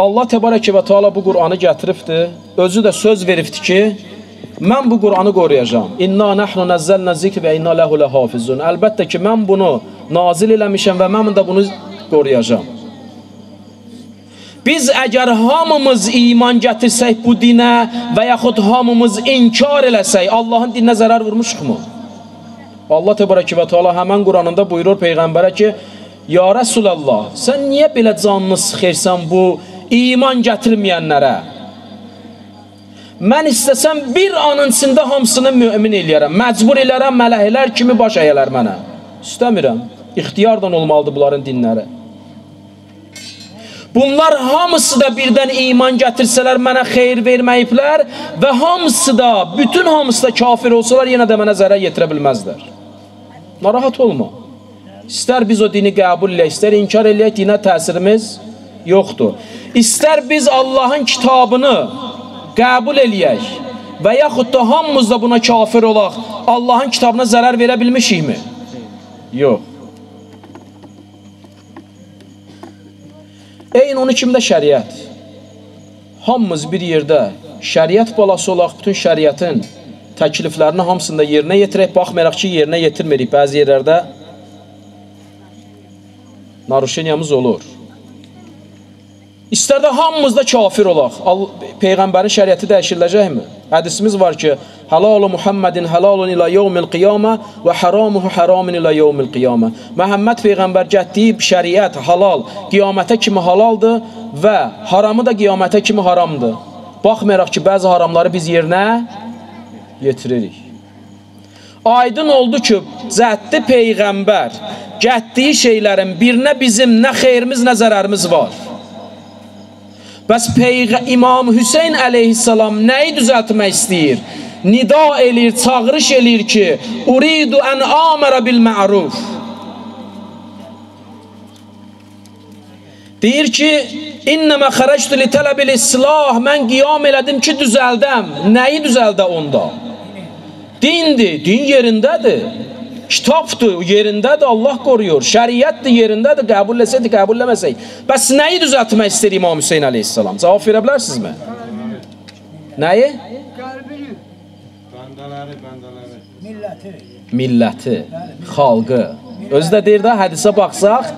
Allah təbarəkə və Teala bu Qur'anı gətiribdi. Özü də söz veribdi ki, mən bu Qur'anı qoruyacağam. İnna nahnu nazzalna zikr və inna lahu lahafizun. Əlbəttə ki, mən bunu nazil eləmişəm və mən də bunu qoruyacağam. Biz əgər hamımız iman gətirsək bu dinə və yaxud hamımız inkar eləsək, Allahın dininə zərər vurmuşuqmu? Allah təbarəki və Teala həmən Quranında buyurur peyğəmbərə ki: "Ya Rəsulullah, sən niyə belə canını sıxırsan bu iman gətirməyənlərə? Mən istəsəm bir anın içində hamısını mömin eləyərəm. Məcbur elərəm mələklər kimi baş əyələr mənə. İstəmirəm. İxtiyardan olmalıdır bunların dinləri." Bunlar hamısı da birdən iman gətirsələr mənə xeyir verməyiblər və hamısı da, bütün hamısı da kafir olsalar yenə də mənə zərər yetirə bilməzlər. Narahat olma. İstər biz o dini qəbul eləyək, istər inkar eləyək, dinə təsirimiz yoxdur. İstər biz Allahın kitabını qəbul eləyək və yaxud da hamımız da buna kafir olaq, Allahın kitabına zərər verə bilmişikmi? Yox. Eyni onun kimi də şəriət. Hamımız bir yerdə şəriət balası olaq, bütün şəriətin təkliflərini hamısında yerinə yetirək, baxmayaraq ki, yerinə yetirmirik. Bəzi yerlərdə naruşeniyamız olur. İstər də hamımız da kafir olaq. Peyğəmbərin şəriəti dəyişiləcəkmi? Hədisimiz var ki, Halalu Muhammedin halalun ila yevmil qiyamə və haramuhu haramun ila yevmil qiyamə. Məhəmməd Peyğəmbər gətdiyi şəriət halal, qiyamətə kimi halaldır və haramı da qiyamətə kimi haramdır. Baxmayaraq ki, bəzi haramları biz yerinə yetiririk. Aydın oldu ki, zətdi Peyğəmbər gətdiyi şeylərin birinə bizim nə xeyrimiz, nə zərərimiz var. Bəs Peyğə İmam Hüseyn əleyhissalam nəyi düzəltmək istəyir? Nida eləyir, çağırış eləyir ki, Uridu ən amərə bil məruf. Deyir ki, İnnəmə xərəctü li tələbil islah, mən qiyam elədim ki, düzəldəm. Nəyi düzəldə onda? Dindir, din yerindədir. Kitabdır, yerindədir, Allah qoruyur. Şəriətdir, yerindədir, qəbul etsəydik, qəbul eləməsək. Bəs nəyi düzəltmək istəyir İmam Hüseyin əleyhissalam? Cavab verə bilərsinizmi? Nəyi? Qəlbini, Bəndələri, bəndələri. milləti. Milləti, xalqı. Özü də deyir də hədisə baxsaq,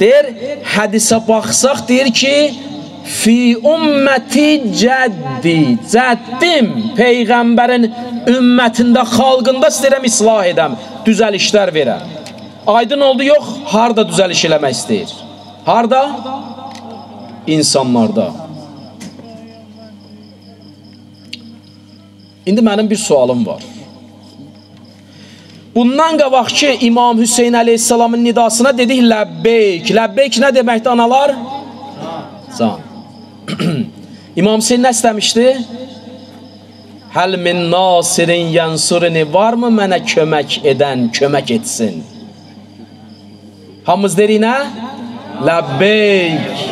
deyir hədisə baxsaq deyir ki, fi ümməti cəddi, cəddim peyğəmbərin ümmətində, xalqında istəyirəm islah edəm, düzəlişlər verəm. Aydın oldu yox, harda düzəliş eləmək istəyir? Harda? İnsanlarda. İndi mənim bir sualım var. Bundan qabaq ki, İmam Hüseyin əleyhissalamın nidasına dedik ləbbeyk. Ləbbeyk nə deməkdir analar? Can. İmam Hüseyin nə istəmişdi? Həl min nasirin yansurini varmı mənə kömək edən, kömək etsin? Hamımız deyirik nə? Ləbbeyk.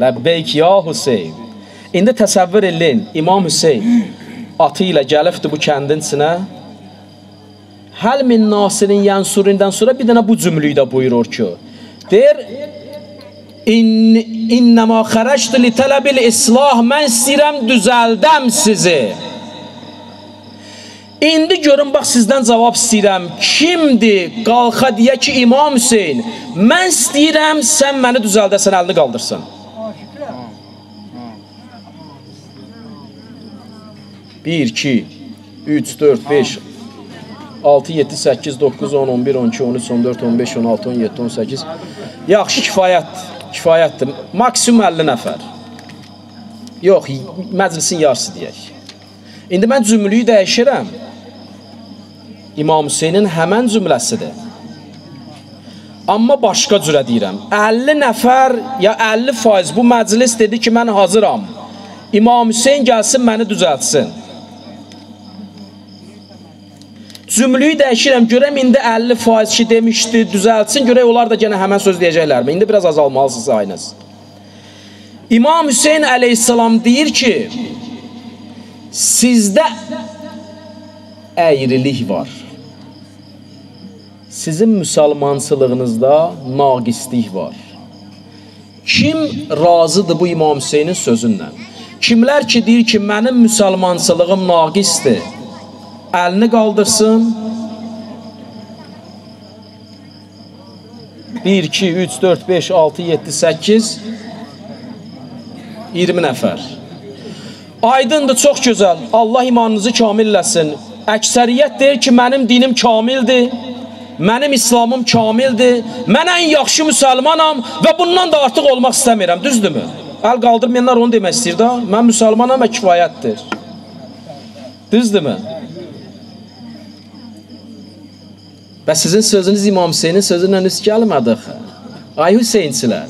Ləbbeyk ya Hüseyin. İndi təsəvvür edin, İmam Hüseyin atı ilə gəlibdi bu kəndin içinə. Həl min nasirin yansurindən sonra bir dənə bu cümlüyü də buyurur ki, deyir, İn, İnnəmə xərəctü li tələbil islah, mən istəyirəm düzəldəm sizi. İndi görün, bax sizdən cavab istəyirəm. Kimdir? Qalxa deyə ki, İmam Hüseyin, mən istəyirəm, sən məni düzəldəsən, əlini qaldırsın. 1, 2, 3, 4, 5, 6, 7, 8, 9, 10, 11, 12, 13, 14, 15, 16, 17, 18. Yaxşı, kifayətdir. Kifayətdir. Maksimum 50 nəfər. Yox, məclisin yarısı deyək. İndi mən cümlüyü dəyişirəm. İmam Hüseynin həmən cümləsidir. Amma başqa cürə deyirəm. 50 nəfər ya 50 faiz bu məclis dedi ki, mən hazıram. İmam Hüseyn gəlsin məni düzəltsin. Cümlüyü dəyişirəm, görəm indi 50 faiz ki demişdi, düzəltsin, görək onlar da gənə həmən söz deyəcəklərmi? İndi biraz azalmalısınız sayınız. İmam Hüseyn əleyhissalam deyir ki, sizdə əyrilik var. Sizin müsəlmansılığınızda naqislik var. Kim razıdır bu İmam Hüseynin sözündən? Kimlər ki deyir ki, mənim müsəlmançılığım naqisdir, əlini qaldırsın. 1, 2, 3, 4, 5, 6, 7, 8, 20 nəfər. Aydındır, çox gözəl. Allah imanınızı kamilləsin. Əksəriyyət deyir ki, mənim dinim kamildir. Mənim İslamım kamildir. Mən ən yaxşı müsəlmanam və bundan da artıq olmaq istəmirəm. Düzdürmü? Əl qaldırmayanlar onu demək istəyir də. Mən müsəlmanam və kifayətdir. Düzdürmü? Və sizin sözünüz İmam Hüseynin sözündən üst gəlmədi. axı. Ay Hüseynçilər.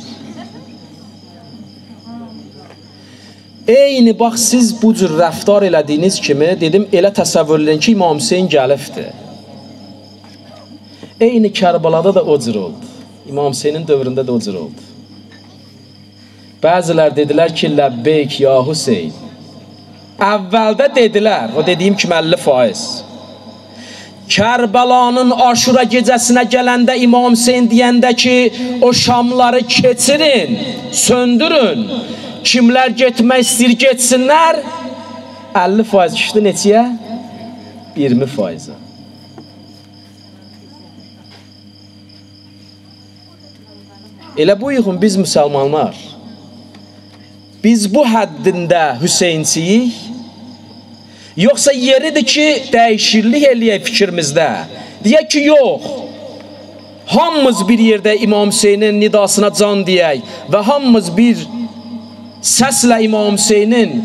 Eyni bax siz bu cür rəftar elədiyiniz kimi dedim elə təsəvvür edin ki İmam Hüseyn gəlibdi. Eyni Kərbalada da o cür oldu. İmam Hüseynin dövründə də o cür oldu. Bəzilər dedilər ki, ləbbeyk ya Hüseyn. Əvvəldə dedilər, o dediyim kimi 50%. Kərbəlanın Aşura gecəsinə gələndə İmam Hüseyn deyəndə ki, o şamları keçirin, söndürün. Kimlər getmək istəyir, getsinlər. 50% düşdü neçəyə? 20%-ə. Elə bu yığın biz müsəlmanlar biz bu həddində Hüseynçiyik yoxsa yeridir ki dəyişiklik eləyək fikrimizdə. Deyək ki yox. Hamımız bir yerdə İmam Hüseynin nidasına can deyək və hamımız bir səslə İmam Hüseynin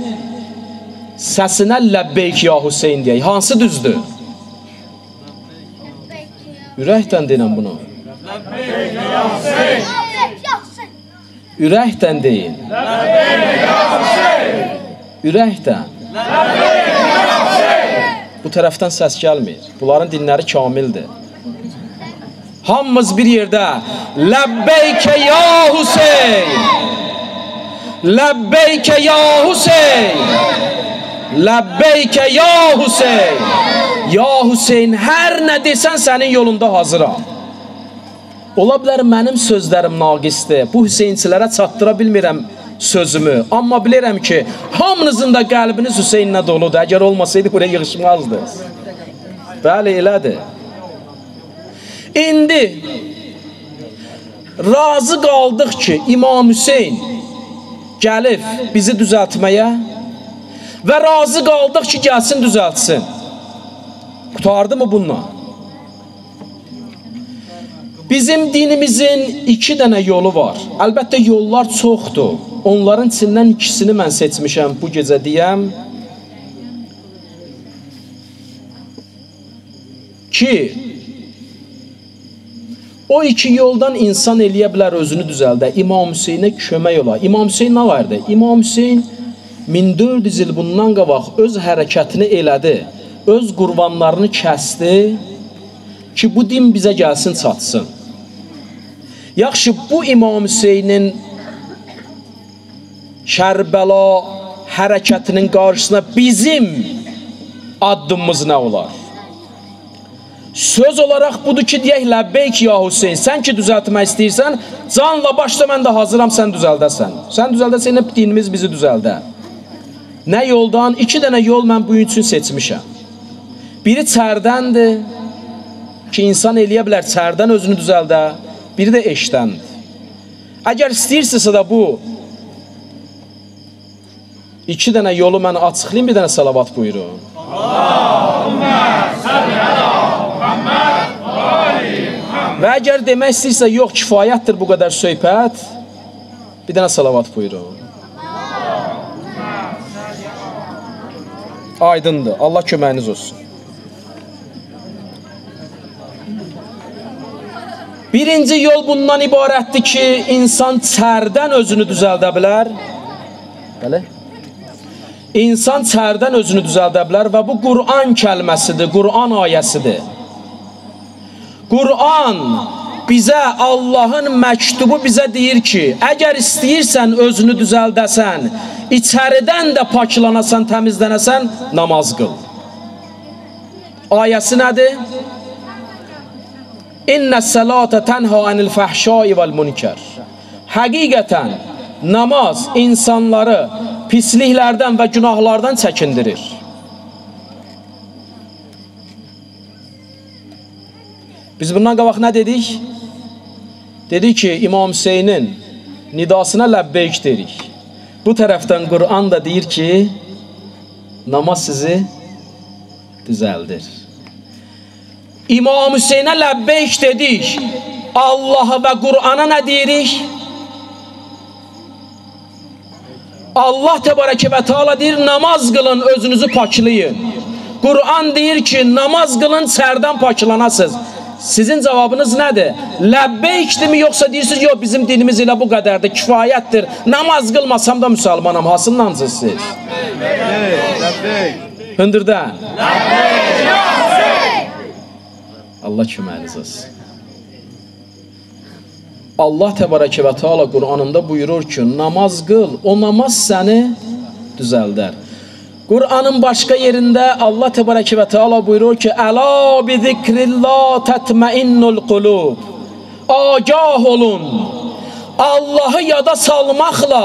səsinə ləbbeyk ya Hüseyn deyək. Hansı düzdür? Ürəkdən denən bunu. Ürəkdən deyin. Ürəkdən. Bu tərəfdən səs gəlmir. Bunların dinləri kamildir. Hamımız bir yerdə Ləbbeykə ya Hüseyn Ləbbeykə ya Hüseyn Ləbbeykə ya Hüseyn Ya Hüseyn hər nə desən sənin yolunda hazıram Ola bilər mənim sözlərim naqisdir. Bu Hüseynçilərə çatdıra bilmirəm sözümü. Amma bilirəm ki, hamınızın da qəlbiniz Hüseynlə doludur. Əgər olmasaydı buraya yığışmazdı. Bəli, elədir. İndi razı qaldıq ki, İmam Hüseyn gəlib bizi düzəltməyə və razı qaldıq ki, gəlsin düzəltsin. Qutardı mı bununla? Bizim dinimizin iki dənə yolu var. Əlbəttə yollar çoxdur. Onların içindən ikisini mən seçmişəm bu gecə deyəm. Ki o iki yoldan insan eləyə bilər özünü düzəldə. İmam Hüseynə kömək ola. İmam Hüseyn nə vardı? İmam Hüseyn 1400 il bundan qabaq öz hərəkətini elədi. Öz qurbanlarını kəsdi ki bu din bizə gəlsin, çatsın. Yaxşı, bu İmam Hüseynin Kərbəla hərəkətinin qarşısına bizim addımımız nə olar? Söz olaraq budur ki, deyək, ləbbeyk ya Hüseyin, sən ki düzəltmək istəyirsən, canla başla mən də hazıram, sən düzəldəsən. Sən düzəldəsən, dinimiz bizi düzəldə. Nə yoldan? İki dənə yol mən bu üçün seçmişəm. Biri çərdəndir ki, insan eləyə bilər çərdən özünü düzəldə, biri də eşdəndir. Əgər istəyirsinizsə də bu iki dənə yolu mən açıqlayım, bir dənə salavat buyurun. Və əgər demək istəyirsə, yox, kifayətdir bu qədər söhbət, bir dənə salavat buyurun. Aydındır. Allah köməyiniz olsun. Birinci yol bundan ibarətdir ki, insan çərdən özünü düzəldə bilər. Bəli. İnsan çərdən özünü düzəldə bilər və bu Quran kəlməsidir, Quran ayəsidir. Quran bizə Allahın məktubu bizə deyir ki, əgər istəyirsən özünü düzəldəsən, içəridən də paklanasan, təmizlənəsən, namaz qıl. Ayəsi nədir? İnnə sələtə tənha anil fəhşai vəl münkər. Həqiqətən namaz insanları pisliklərdən və günahlardan çəkindirir. Biz bundan qabaq nə dedik? Dedik ki, İmam Hüseynin nidasına ləbbeyk dedik. Bu tərəfdən Qur'an da deyir ki, namaz sizi düzəldir. İmam Hüseynə ləbbeyk dedik. Allaha və Qur'ana nə deyirik? Allah təbarəkə və teala deyir, namaz qılın, özünüzü paklayın. Qur'an deyir ki, namaz qılın, sərdən paklanasınız. Sizin cavabınız nədir? Ləbbeykdirmi yoxsa deyirsiniz, yox bizim dinimiz elə bu qədərdir, kifayətdir. Namaz qılmasam da müsəlmanam, hasınlansınız siz? Hündürdən. Allah köməyiniz olsun. Allah təbarəkə və teala Qur'anında buyurur ki, namaz qıl, o namaz səni düzəldər. Qur'anın başqa yerində Allah təbarəkə və teala buyurur ki, Əla bi zikrillah tətməinnul qulub. Agah olun. Allahı yada salmaqla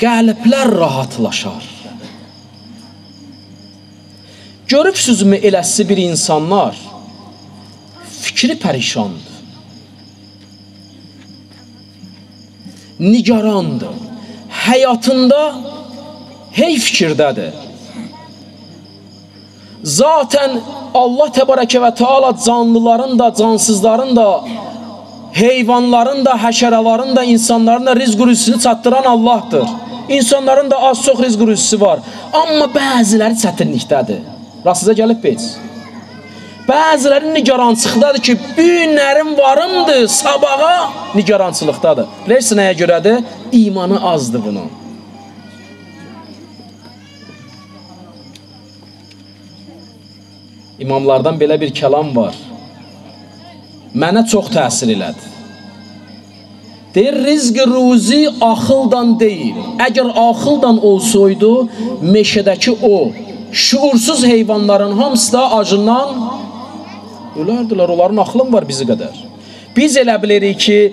qəlblər rahatlaşar. Görübsüzmü eləsi bir insanlar fikri pərişandır. Nigarandır. Həyatında hey fikirdədir. Zaten Allah təbarəkə və teala canlıların da, cansızların da, heyvanların da, həşəraların da, insanların da rizq rüzsünü çatdıran Allahdır. İnsanların da az çox rizq rüzsü var. Amma bəziləri çətinlikdədir. Rastıza gəlib biz. Bəziləri nigarançılıqdadır ki, bu günlərim varımdır, sabaha nigarançılıqdadır. Bilirsin nəyə görədir? İmanı azdır bunun. İmamlardan belə bir kəlam var. Mənə çox təsir elədi. Deyir, rizq ruzi axıldan deyil. Əgər axıldan olsaydı, meşədəki o şuursuz heyvanların hamısı da acından ölərdilər. Onların axılın var bizi qədər. Biz elə bilirik ki,